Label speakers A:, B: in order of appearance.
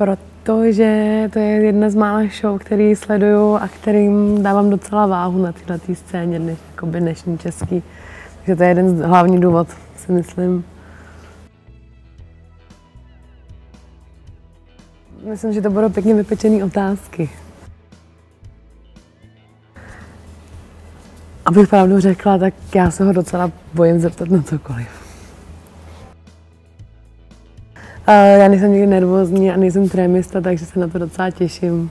A: Protože to je jedna z mála show, který sleduju a kterým dávám docela váhu na této scéně dneš, dnešní český. Takže to je jeden z hlavních důvod, si myslím. Myslím, že to budou pěkně vypečené otázky. Abych pravdu řekla, tak já se ho docela bojím zeptat na cokoliv. Já nejsem nikdy nervózní a nejsem trémista, takže se na to docela těším.